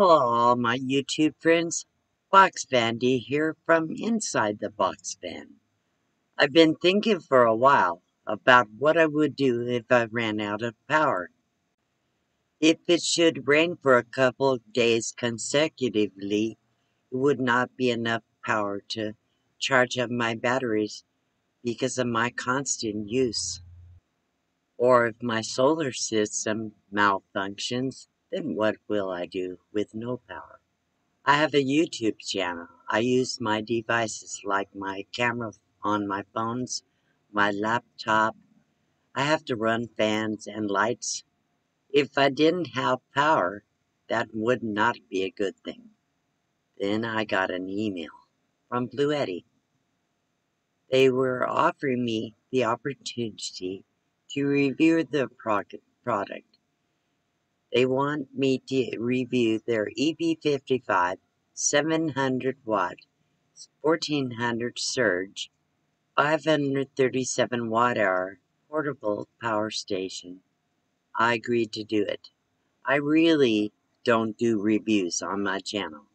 Hello, all my YouTube friends. Box Van Dee here from inside the Box Van. I've been thinking for a while about what I would do if I ran out of power. If it should rain for a couple of days consecutively, it would not be enough power to charge up my batteries because of my constant use. Or if my solar system malfunctions, then what will I do with no power? I have a YouTube channel. I use my devices like my camera on my phones, my laptop. I have to run fans and lights. If I didn't have power, that would not be a good thing. Then I got an email from Bluetti. They were offering me the opportunity to review the product. They want me to review their EB55 700 watt 1400 surge 537 watt hour portable power station. I agreed to do it. I really don't do reviews on my channel,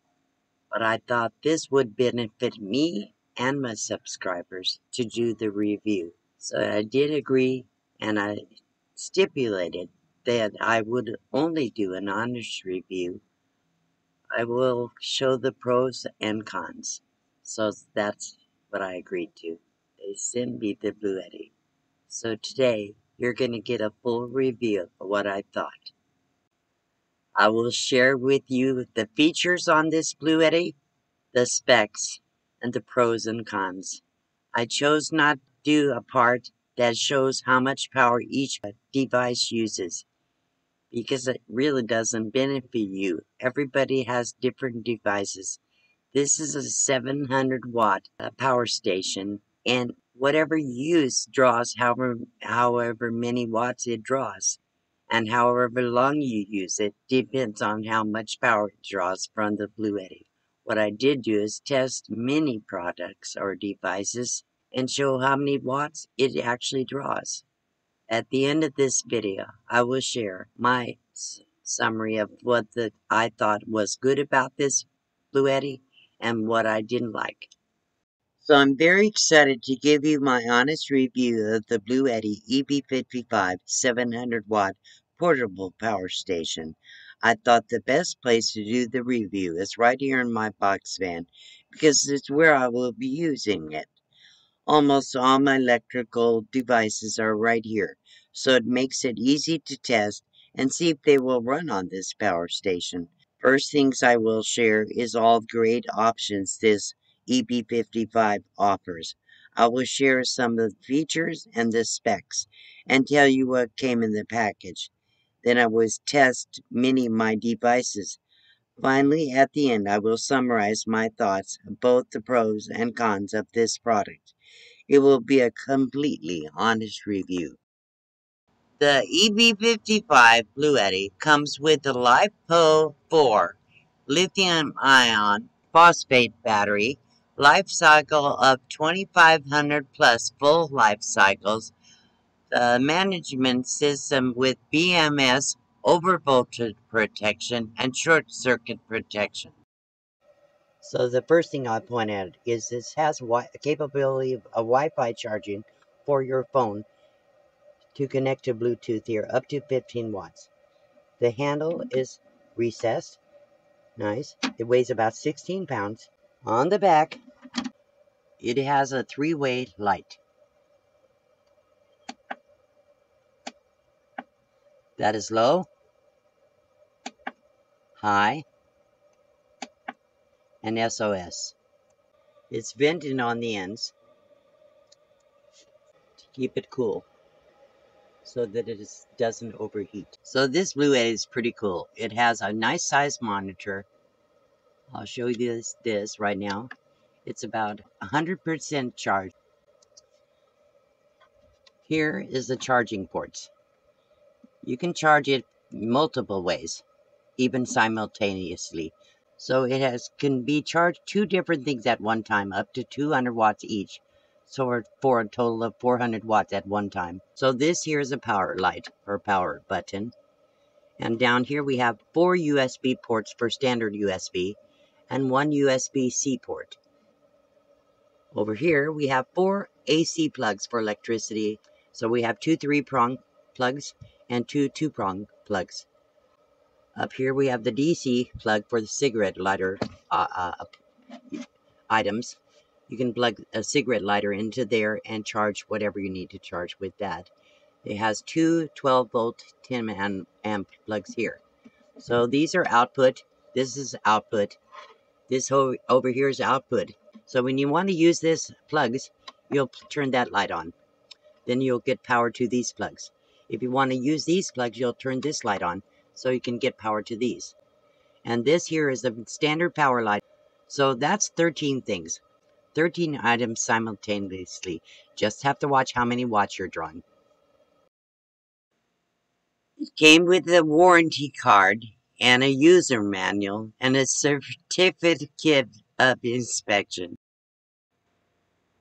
but I thought this would benefit me and my subscribers to do the review. So I did agree and I stipulated that I would only do an honest review. I will show the pros and cons. So that's what I agreed to. They sent me the Bluetti. So today, you're going to get a full review of what I thought. I will share with you the features on this Bluetti, the specs, and the pros and cons. I chose not to do a part that shows how much power each device uses because it really doesn't benefit you. Everybody has different devices. This is a 700 watt uh, power station and whatever you use draws however, however many watts it draws. And however long you use it depends on how much power it draws from the Bluetti. What I did do is test many products or devices and show how many watts it actually draws. At the end of this video, I will share my summary of what the, I thought was good about this Bluetti and what I didn't like. So I'm very excited to give you my honest review of the Blue Bluetti EB55 700 watt portable power station. I thought the best place to do the review is right here in my box van because it's where I will be using it. Almost all my electrical devices are right here, so it makes it easy to test and see if they will run on this power station. First things I will share is all the great options this EB55 offers. I will share some of the features and the specs and tell you what came in the package. Then I will test many of my devices. Finally, at the end, I will summarize my thoughts, both the pros and cons of this product. It will be a completely honest review. The EB55 Bluetti comes with the LiFePO4 lithium-ion phosphate battery, life cycle of 2500 plus full life cycles, the management system with BMS overvoltage protection and short circuit protection. So the first thing I point out is this has a capability of a Wi-Fi charging for your phone to connect to Bluetooth here up to 15 watts. The handle mm-hmm. is recessed. Nice. It weighs about 16 pounds. On the back, it has a three-way light. That is low, high, and SOS. It's vented on the ends to keep it cool so that it is, doesn't overheat. So this Bluetti is pretty cool. It has a nice size monitor. I'll show you this, this right now. It's about 100% charged. Here is the charging ports. You can charge it multiple ways, even simultaneously. So it has can be charged two different things at one time, up to 200 watts each. So for a total of 400 watts at one time. So this here is a power light or power button. And down here we have four USB ports for standard USB and one USB-C port. Over here we have four AC plugs for electricity. So we have two three-prong plugs and two two-prong plugs. Up here we have the DC plug for the cigarette lighter uh, uh, items. You can plug a cigarette lighter into there and charge whatever you need to charge with that. It has two 12 volt 10 amp plugs here. So these are output. This is output. This over here is output. So when you want to use this plugs, you'll turn that light on. Then you'll get power to these plugs. If you want to use these plugs, you'll turn this light on so you can get power to these. And this here is the standard power light. So that's 13 things. 13 items simultaneously. Just have to watch how many watts you're drawing. It came with a warranty card and a user manual and a certificate of inspection.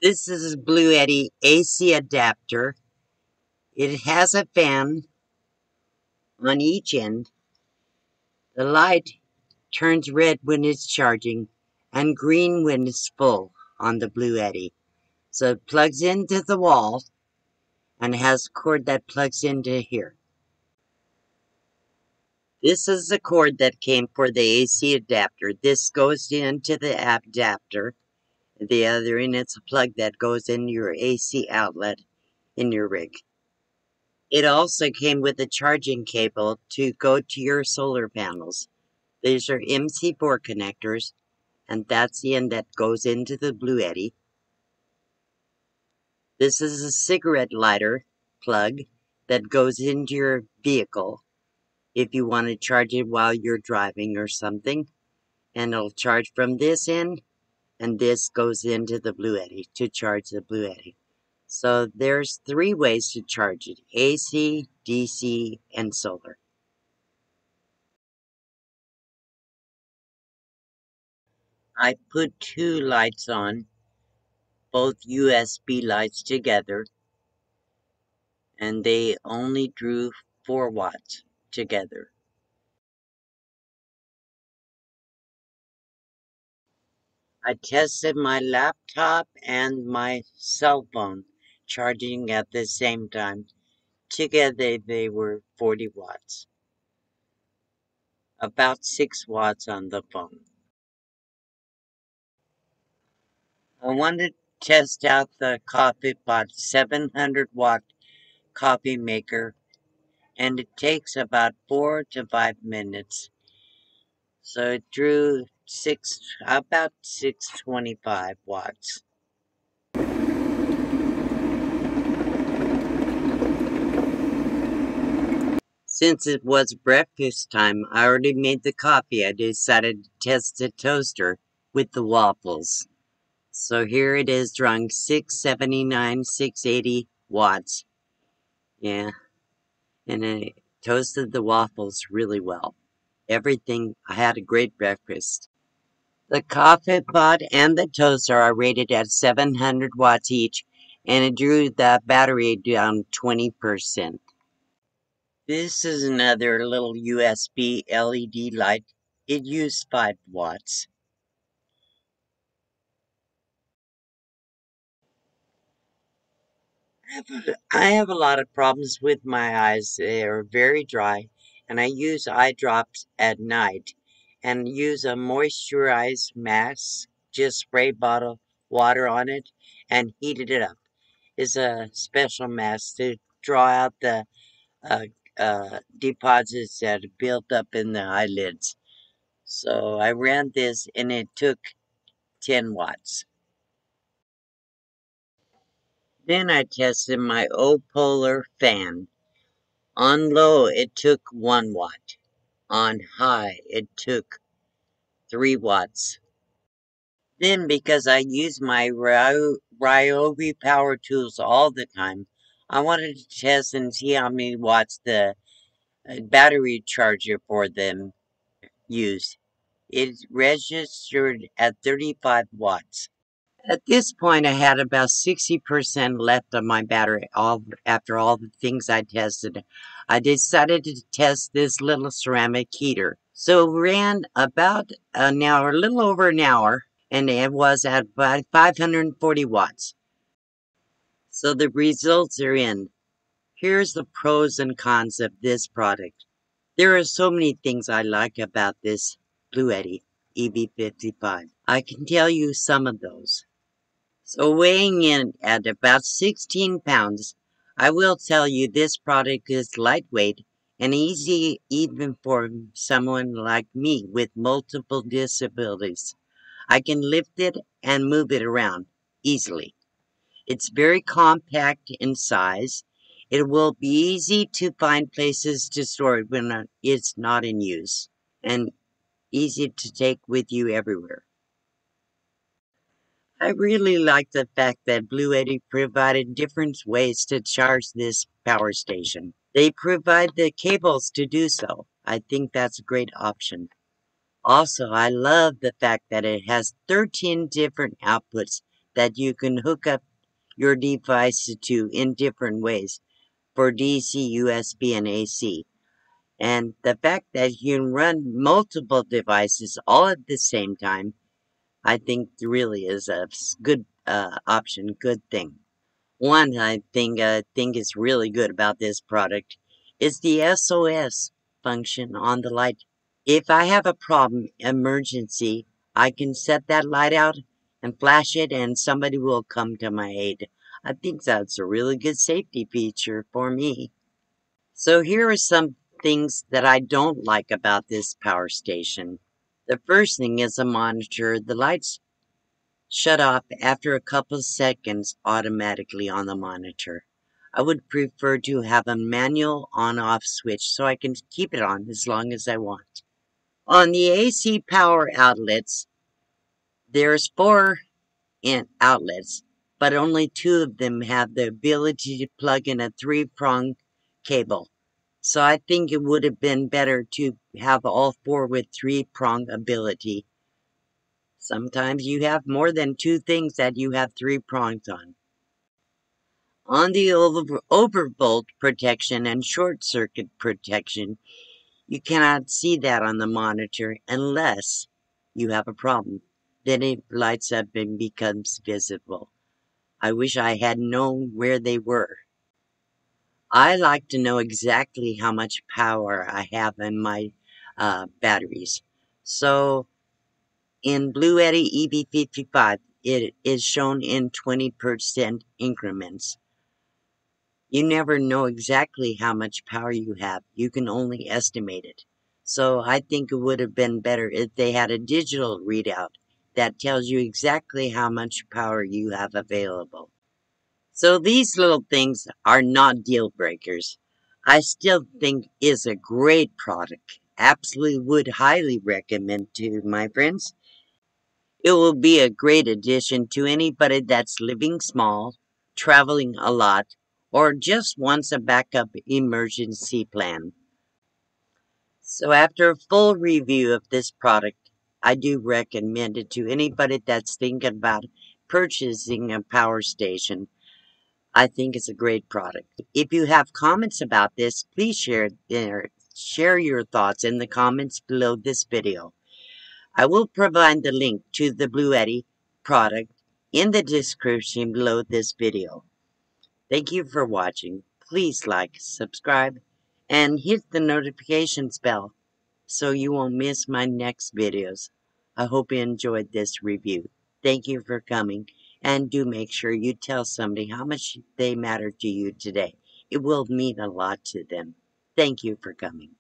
This is a Bluetti AC adapter. It has a fan on each end. The light turns red when it's charging and green when it's full on the Bluetti. So it plugs into the wall and has a cord that plugs into here. This is the cord that came for the AC adapter. This goes into the adapter. The other end, it's a plug that goes in your AC outlet in your rig. It also came with a charging cable to go to your solar panels. These are MC4 connectors, and that's the end that goes into the Bluetti. This is a cigarette lighter plug that goes into your vehicle if you want to charge it while you're driving or something. And it'll charge from this end, and this goes into the Bluetti to charge the Bluetti. So there's three ways to charge it, AC, DC, and solar. I put two lights on, both USB lights together, and they only drew 4 watts together. I tested my laptop and my cell phone charging at the same time. Together they were 40 watts. About 6 watts on the phone. I wanted to test out the coffee pot 700 watt coffee maker and it takes about 4 to 5 minutes. So it drew 6 about 625 watts. Since it was breakfast time, I already made the coffee. I decided to test the toaster with the waffles. So here it is drawing 679, 680 watts. Yeah. And I toasted the waffles really well. Everything, I had a great breakfast. The coffee pot and the toaster are rated at 700 watts each, and it drew the battery down 20%. This is another little USB LED light. It used 5 watts. I have, a, I have a lot of problems with my eyes. They are very dry, and I use eye drops at night and use a moisturized mask. Just spray bottle water on it and heated it up. It's a special mask to draw out the uh, uh, deposits that built up in the eyelids. So I ran this and it took 10 watts. Then I tested my O-Polar fan. On low, it took 1 watt. On high, it took 3 watts. Then, because I use my Ryobi power tools all the time, I wanted to test and see how many watts the uh, battery charger for them used. It registered at 35 watts. At this point, I had about 60% left of my battery all, after all the things I tested. I decided to test this little ceramic heater. So ran about an hour, a little over an hour, and it was at about 540 watts. So the results are in. Here's the pros and cons of this product. There are so many things I like about this Bluetti EB55. I can tell you some of those. So weighing in at about 16 pounds, I will tell you this product is lightweight and easy even for someone like me with multiple disabilities. I can lift it and move it around easily. It's very compact in size. It will be easy to find places to store it when uh, it's not in use and easy to take with you everywhere. I really like the fact that Bluetti provided different ways to charge this power station. They provide the cables to do so. I think that's a great option. Also, I love the fact that it has 13 different outputs that you can hook up your device to in different ways for DC, USB, and AC. And the fact that you can run multiple devices all at the same time I think really is a good uh, option, good thing. One I think uh, think is really good about this product is the SOS function on the light. If I have a problem, emergency, I can set that light out and flash it and somebody will come to my aid. I think that's a really good safety feature for me. So here are some things that I don't like about this power station. The first thing is a monitor. The lights shut off after a couple of seconds automatically on the monitor. I would prefer to have a manual on-off switch so I can keep it on as long as I want. On the AC power outlets, there's four in outlets, but only two of them have the ability to plug in a three-prong cable. So I think it would have been better to have all four with three-prong ability. Sometimes you have more than two things that you have three prongs on. On the over overvolt protection and short circuit protection, you cannot see that on the monitor unless you have a problem. Then it lights up and becomes visible. I wish I had known where they were. I like to know exactly how much power I have in my uh, batteries. So in Blue Eddy EB55, it is shown in 20% increments. You never know exactly how much power you have. You can only estimate it. So I think it would have been better if they had a digital readout that tells you exactly how much power you have available. So these little things are not deal breakers. I still think is a great product. Absolutely would highly recommend to my friends. It will be a great addition to anybody that's living small, traveling a lot, or just wants a backup emergency plan. So after a full review of this product, I do recommend it to anybody that's thinking about purchasing a power station I think it's a great product. If you have comments about this, please share share your thoughts in the comments below this video. I will provide the link to the Bluetti product in the description below this video. Thank you for watching. Please like, subscribe, and hit the notifications bell so you won't miss my next videos. I hope you enjoyed this review. Thank you for coming. And do make sure you tell somebody how much they matter to you today. It will mean a lot to them. Thank you for coming.